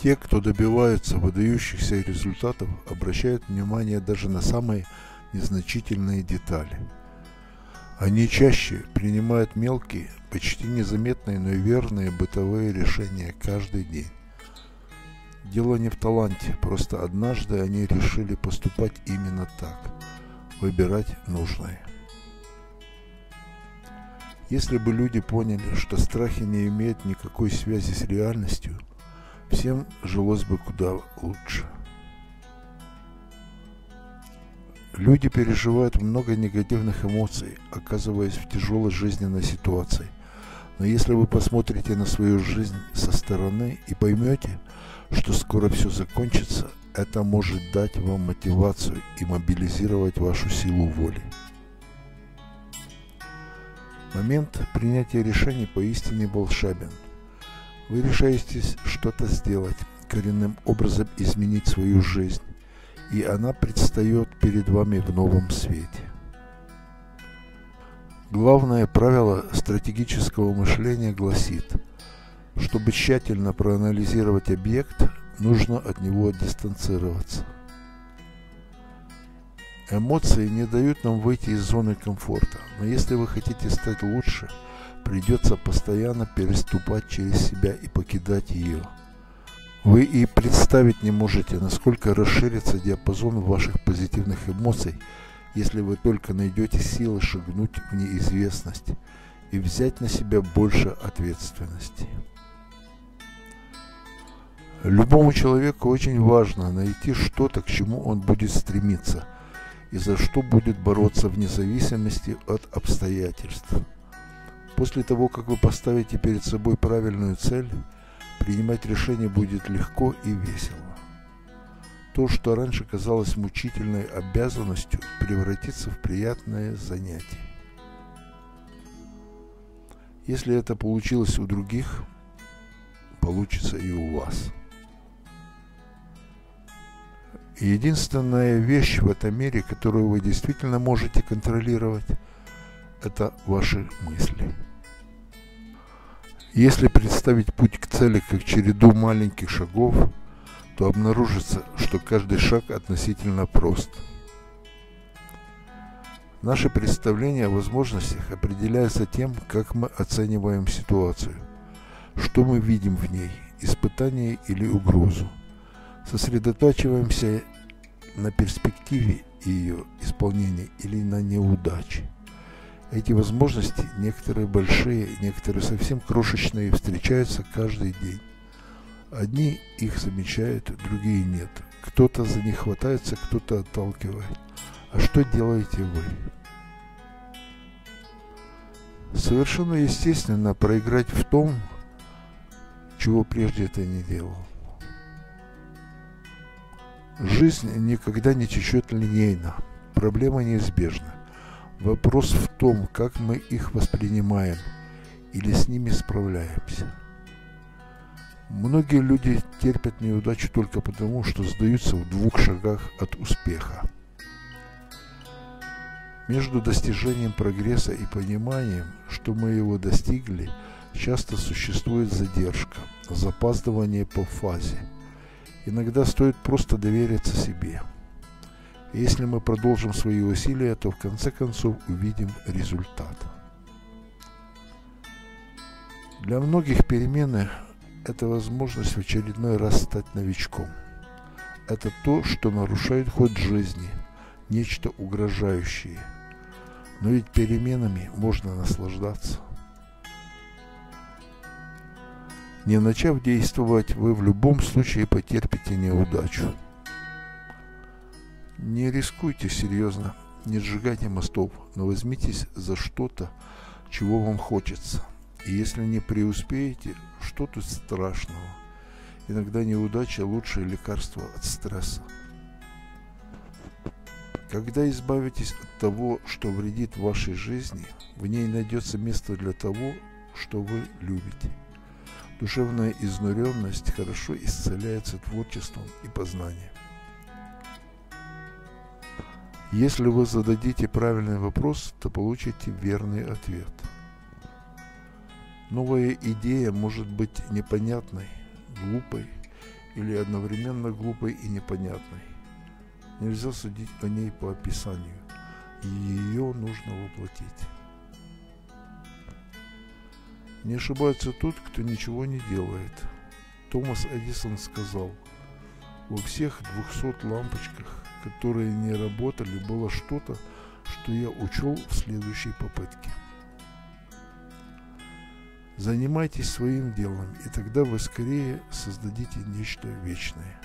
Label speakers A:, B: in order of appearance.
A: Те, кто добиваются выдающихся результатов, обращают внимание даже на самые незначительные детали. Они чаще принимают мелкие, почти незаметные, но верные бытовые решения каждый день. Дело не в таланте, просто однажды они решили поступать именно так, выбирать нужное. Если бы люди поняли, что страхи не имеют никакой связи с реальностью, всем жилось бы куда лучше. Люди переживают много негативных эмоций, оказываясь в тяжелой жизненной ситуации. Но если вы посмотрите на свою жизнь со стороны и поймете, что скоро все закончится, это может дать вам мотивацию и мобилизировать вашу силу воли. Момент принятия решений поистине волшебен. Вы решаетесь что-то сделать, коренным образом изменить свою жизнь, и она предстает перед вами в новом свете. Главное правило стратегического мышления гласит, чтобы тщательно проанализировать объект, нужно от него дистанцироваться. Эмоции не дают нам выйти из зоны комфорта, но если вы хотите стать лучше, придется постоянно переступать через себя и покидать ее. Вы и представить не можете, насколько расширится диапазон ваших позитивных эмоций, если вы только найдете силы шагнуть в неизвестность и взять на себя больше ответственности. Любому человеку очень важно найти что-то, к чему он будет стремиться – и за что будет бороться вне зависимости от обстоятельств. После того, как вы поставите перед собой правильную цель, принимать решение будет легко и весело. То, что раньше казалось мучительной обязанностью, превратится в приятное занятие. Если это получилось у других, получится и у вас. Единственная вещь в этом мире, которую вы действительно можете контролировать, это ваши мысли. Если представить путь к цели как череду маленьких шагов, то обнаружится, что каждый шаг относительно прост. Наше представление о возможностях определяется тем, как мы оцениваем ситуацию, что мы видим в ней, испытание или угрозу сосредотачиваемся на перспективе ее исполнения или на неудаче. Эти возможности, некоторые большие, некоторые совсем крошечные, встречаются каждый день. Одни их замечают, другие нет. Кто-то за них хватается, кто-то отталкивает. А что делаете вы? Совершенно естественно проиграть в том, чего прежде это не делал. Жизнь никогда не течет линейно. Проблема неизбежна. Вопрос в том, как мы их воспринимаем или с ними справляемся. Многие люди терпят неудачу только потому, что сдаются в двух шагах от успеха. Между достижением прогресса и пониманием, что мы его достигли, часто существует задержка, запаздывание по фазе – Иногда стоит просто довериться себе. Если мы продолжим свои усилия, то в конце концов увидим результат. Для многих перемены – это возможность в очередной раз стать новичком. Это то, что нарушает ход жизни, нечто угрожающее. Но ведь переменами можно наслаждаться. Не начав действовать, вы в любом случае потерпите неудачу. Не рискуйте серьезно, не сжигайте мостов, но возьмитесь за что-то, чего вам хочется. И если не преуспеете, что тут страшного? Иногда неудача – лучшее лекарство от стресса. Когда избавитесь от того, что вредит вашей жизни, в ней найдется место для того, что вы любите. Душевная изнуренность хорошо исцеляется творчеством и познанием. Если вы зададите правильный вопрос, то получите верный ответ. Новая идея может быть непонятной, глупой или одновременно глупой и непонятной. Нельзя судить о ней по описанию, ее нужно воплотить. Не ошибается тот, кто ничего не делает. Томас Эдисон сказал, во всех 200 лампочках, которые не работали, было что-то, что я учел в следующей попытке. Занимайтесь своим делом, и тогда вы скорее создадите нечто вечное.